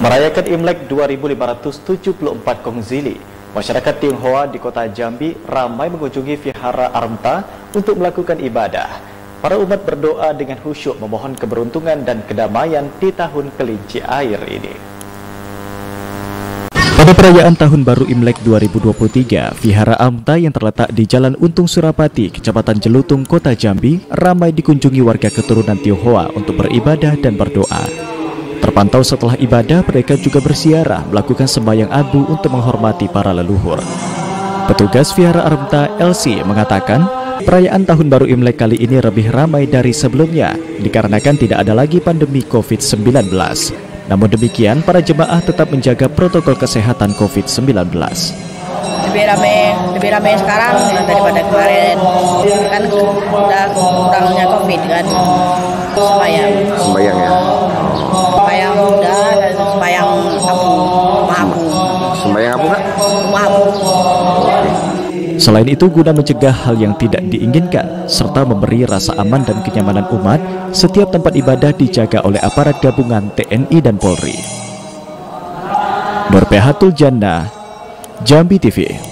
Merayakan Imlek 2574 Kongzili, masyarakat Tionghoa di kota Jambi ramai mengunjungi Vihara Armta untuk melakukan ibadah. Para umat berdoa dengan khusyuk memohon keberuntungan dan kedamaian di tahun kelinci air ini. Pada perayaan Tahun Baru Imlek 2023, Vihara Amta yang terletak di Jalan Untung Surapati, Kecamatan Jelutung, Kota Jambi, ramai dikunjungi warga keturunan Tionghoa untuk beribadah dan berdoa. Terpantau setelah ibadah, mereka juga bersiarah melakukan sembahyang abu untuk menghormati para leluhur. Petugas Vihara Armta LC mengatakan, perayaan Tahun Baru Imlek kali ini lebih ramai dari sebelumnya, dikarenakan tidak ada lagi pandemi COVID-19. Namun demikian, para jemaah tetap menjaga protokol kesehatan COVID-19 lebih ramai lebih ramai sekarang daripada kemarin kan udah kurangnya covid kan sembayang sembayang ya Selain itu, guna mencegah hal yang tidak diinginkan, serta memberi rasa aman dan kenyamanan umat, setiap tempat ibadah dijaga oleh aparat gabungan TNI dan Polri. Nur Jannah, Jambi TV